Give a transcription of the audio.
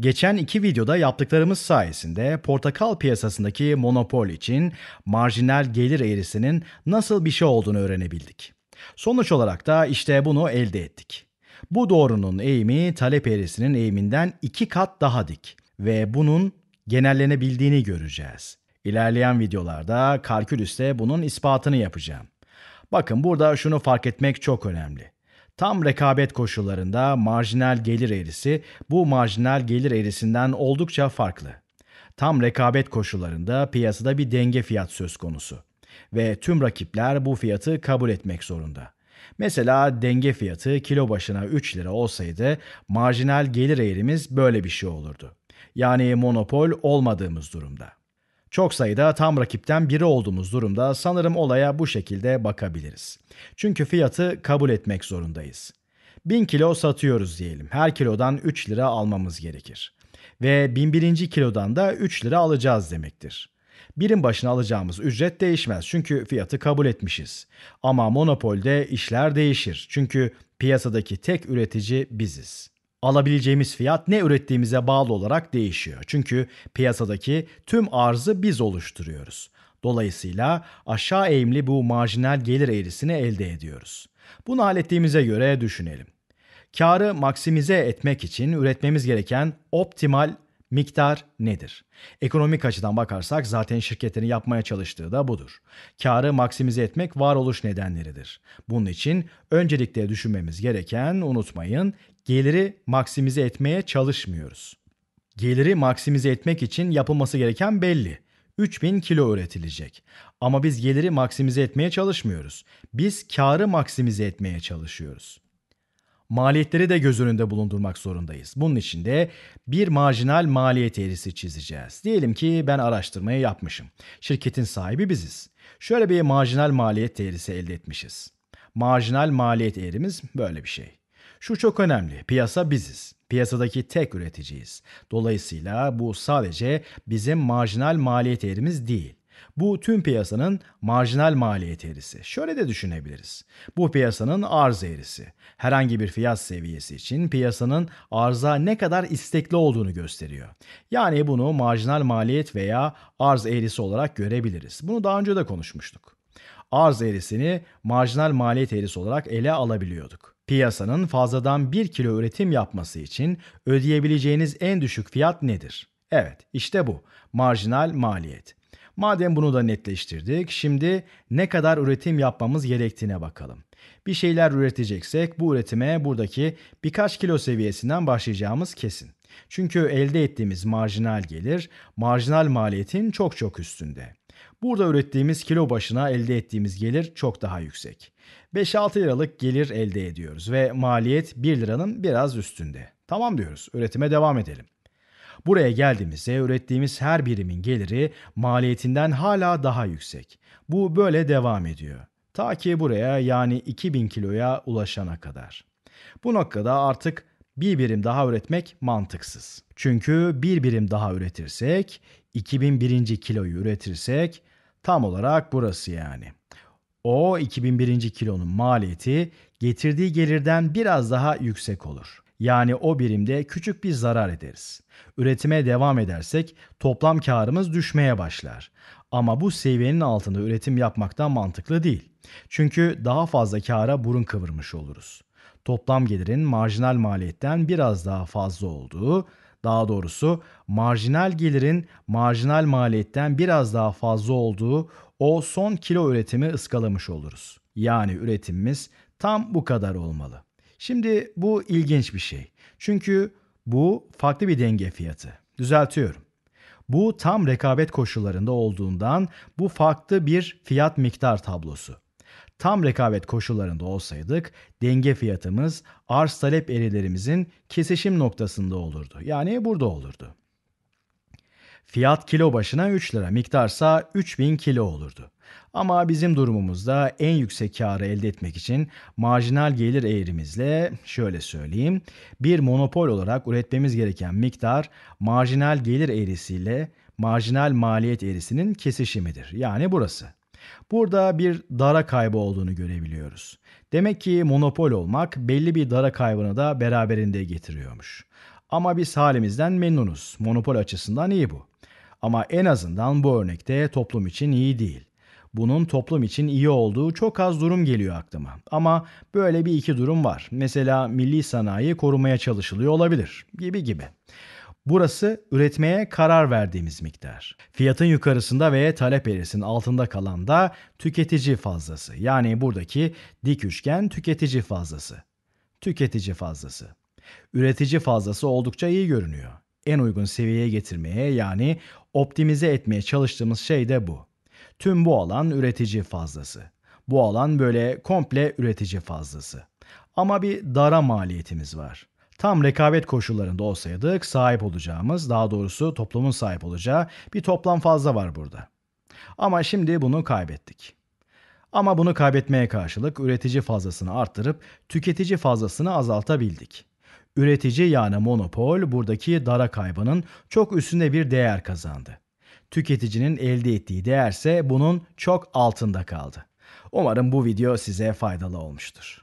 Geçen iki videoda yaptıklarımız sayesinde portakal piyasasındaki monopol için marjinal gelir eğrisinin nasıl bir şey olduğunu öğrenebildik. Sonuç olarak da işte bunu elde ettik. Bu doğrunun eğimi talep eğrisinin eğiminden iki kat daha dik ve bunun genellenebildiğini göreceğiz. İlerleyen videolarda kalkülüste bunun ispatını yapacağım. Bakın burada şunu fark etmek çok önemli. Tam rekabet koşullarında marjinal gelir eğrisi bu marjinal gelir eğrisinden oldukça farklı. Tam rekabet koşullarında piyasada bir denge fiyat söz konusu ve tüm rakipler bu fiyatı kabul etmek zorunda. Mesela denge fiyatı kilo başına 3 lira olsaydı marjinal gelir eğrimiz böyle bir şey olurdu. Yani monopol olmadığımız durumda. Çok sayıda tam rakipten biri olduğumuz durumda sanırım olaya bu şekilde bakabiliriz. Çünkü fiyatı kabul etmek zorundayız. 1000 kilo satıyoruz diyelim. Her kilodan 3 lira almamız gerekir. Ve 1001. kilodan da 3 lira alacağız demektir. Birim başına alacağımız ücret değişmez çünkü fiyatı kabul etmişiz. Ama monopolde işler değişir çünkü piyasadaki tek üretici biziz alabileceğimiz fiyat ne ürettiğimize bağlı olarak değişiyor. Çünkü piyasadaki tüm arzı biz oluşturuyoruz. Dolayısıyla aşağı eğimli bu marjinal gelir eğrisini elde ediyoruz. Bunu hallettiğimize göre düşünelim. Karı maksimize etmek için üretmemiz gereken optimal miktar nedir? Ekonomik açıdan bakarsak zaten şirketlerin yapmaya çalıştığı da budur. Karı maksimize etmek varoluş nedenleridir. Bunun için öncelikle düşünmemiz gereken unutmayın geliri maksimize etmeye çalışmıyoruz. Geliri maksimize etmek için yapılması gereken belli. 3000 kilo üretilecek. Ama biz geliri maksimize etmeye çalışmıyoruz. Biz karı maksimize etmeye çalışıyoruz. Maliyetleri de göz önünde bulundurmak zorundayız. Bunun için de bir marjinal maliyet eğrisi çizeceğiz. Diyelim ki ben araştırmayı yapmışım. Şirketin sahibi biziz. Şöyle bir marjinal maliyet eğrisi elde etmişiz. Marjinal maliyet eğrimiz böyle bir şey. Şu çok önemli. Piyasa biziz. Piyasadaki tek üreticiyiz. Dolayısıyla bu sadece bizim marjinal maliyet eğrimiz değil. Bu tüm piyasanın marjinal maliyet eğrisi. Şöyle de düşünebiliriz. Bu piyasanın arz eğrisi. Herhangi bir fiyat seviyesi için piyasanın arza ne kadar istekli olduğunu gösteriyor. Yani bunu marjinal maliyet veya arz eğrisi olarak görebiliriz. Bunu daha önce de konuşmuştuk. Arz eğrisini marjinal maliyet eğrisi olarak ele alabiliyorduk. Piyasanın fazladan 1 kilo üretim yapması için ödeyebileceğiniz en düşük fiyat nedir? Evet, işte bu. Marjinal maliyet. Madem bunu da netleştirdik, şimdi ne kadar üretim yapmamız gerektiğine bakalım. Bir şeyler üreteceksek bu üretime buradaki birkaç kilo seviyesinden başlayacağımız kesin. Çünkü elde ettiğimiz marjinal gelir, marjinal maliyetin çok çok üstünde. Burada ürettiğimiz kilo başına elde ettiğimiz gelir çok daha yüksek. 5-6 liralık gelir elde ediyoruz ve maliyet 1 liranın biraz üstünde. Tamam diyoruz, üretime devam edelim. Buraya geldiğimizde ürettiğimiz her birimin geliri maliyetinden hala daha yüksek. Bu böyle devam ediyor. Ta ki buraya yani 2000 kiloya ulaşana kadar. Bu noktada artık bir birim daha üretmek mantıksız. Çünkü bir birim daha üretirsek, 2001. kiloyu üretirsek tam olarak burası yani. O 2001. kilonun maliyeti getirdiği gelirden biraz daha yüksek olur. Yani o birimde küçük bir zarar ederiz. Üretime devam edersek toplam karımız düşmeye başlar. Ama bu seviyenin altında üretim yapmaktan mantıklı değil. Çünkü daha fazla kara burun kıvırmış oluruz. Toplam gelirin marjinal maliyetten biraz daha fazla olduğu, daha doğrusu marjinal gelirin marjinal maliyetten biraz daha fazla olduğu o son kilo üretimi ıskalamış oluruz. Yani üretimimiz tam bu kadar olmalı. Şimdi bu ilginç bir şey. Çünkü bu farklı bir denge fiyatı. Düzeltiyorum. Bu tam rekabet koşullarında olduğundan bu farklı bir fiyat miktar tablosu. Tam rekabet koşullarında olsaydık denge fiyatımız arz talep eğrilerimizin kesişim noktasında olurdu. Yani burada olurdu. Fiyat kilo başına 3 lira, miktarsa 3000 kilo olurdu. Ama bizim durumumuzda en yüksek karı elde etmek için marjinal gelir eğrimizle şöyle söyleyeyim. Bir monopol olarak üretmemiz gereken miktar marjinal gelir eğrisiyle marjinal maliyet eğrisinin kesişimidir. Yani burası. Burada bir dara kaybı olduğunu görebiliyoruz. Demek ki monopol olmak belli bir dara kaybını da beraberinde getiriyormuş. Ama biz halimizden memnunuz. Monopol açısından iyi bu. Ama en azından bu örnekte toplum için iyi değil. Bunun toplum için iyi olduğu çok az durum geliyor aklıma. Ama böyle bir iki durum var. Mesela milli sanayi korumaya çalışılıyor olabilir gibi gibi. Burası üretmeye karar verdiğimiz miktar. Fiyatın yukarısında ve talep eğrisinin altında kalan da tüketici fazlası. Yani buradaki dik üçgen tüketici fazlası. Tüketici fazlası. Üretici fazlası oldukça iyi görünüyor. En uygun seviyeye getirmeye yani optimize etmeye çalıştığımız şey de bu. Tüm bu alan üretici fazlası. Bu alan böyle komple üretici fazlası. Ama bir dara maliyetimiz var. Tam rekabet koşullarında olsaydık sahip olacağımız, daha doğrusu toplumun sahip olacağı bir toplam fazla var burada. Ama şimdi bunu kaybettik. Ama bunu kaybetmeye karşılık üretici fazlasını arttırıp tüketici fazlasını azaltabildik. Üretici yani monopol buradaki dara kaybının çok üstünde bir değer kazandı. Tüketicinin elde ettiği değerse bunun çok altında kaldı. Umarım bu video size faydalı olmuştur.